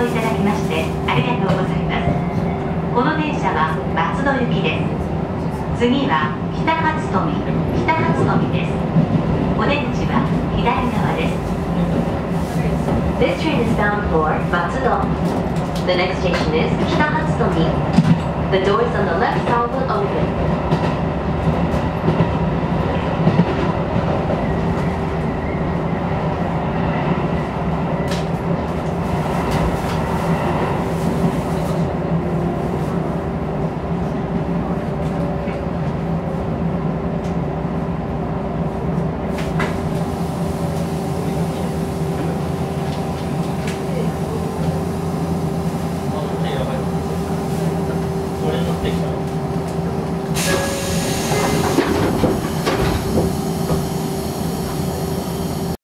用いただきましてありがとうございますこの電車は松戸行きです次は北勝富北勝富ですお出口は左側です This train is bound for Matsudo. The next station is Kitakatsumi. The doors on